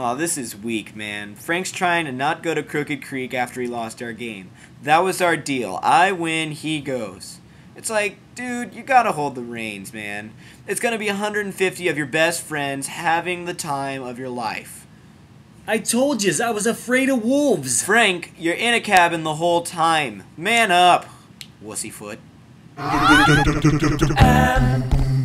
Oh, this is weak, man. Frank's trying to not go to Crooked Creek after he lost our game. That was our deal. I win, he goes. It's like, dude, you gotta hold the reins, man. It's gonna be 150 of your best friends having the time of your life. I told you, I was afraid of wolves. Frank, you're in a cabin the whole time. Man up, wussyfoot. um.